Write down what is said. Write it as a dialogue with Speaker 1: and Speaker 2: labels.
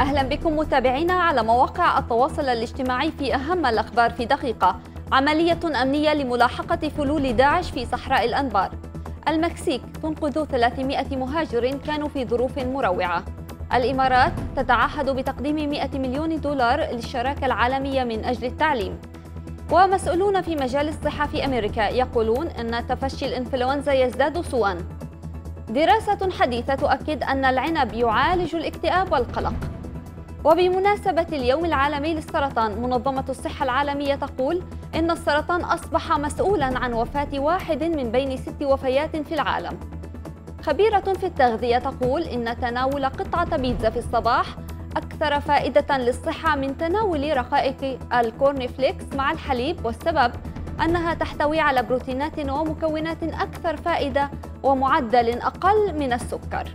Speaker 1: أهلا بكم متابعينا على مواقع التواصل الاجتماعي في أهم الأخبار في دقيقة. عملية أمنية لملاحقة فلول داعش في صحراء الأنبار. المكسيك تنقذ 300 مهاجر كانوا في ظروف مروعة. الإمارات تتعهد بتقديم 100 مليون دولار للشراكة العالمية من أجل التعليم. ومسؤولون في مجال الصحة في أمريكا يقولون أن تفشي الإنفلونزا يزداد سوءا. دراسة حديثة تؤكد أن العنب يعالج الاكتئاب والقلق. وبمناسبة اليوم العالمي للسرطان منظمة الصحة العالمية تقول إن السرطان أصبح مسؤولا عن وفاة واحد من بين ست وفيات في العالم. خبيرة في التغذية تقول إن تناول قطعة بيتزا في الصباح أكثر فائدة للصحة من تناول رقائق الكورن فليكس مع الحليب والسبب أنها تحتوي على بروتينات ومكونات أكثر فائدة ومعدل أقل من السكر.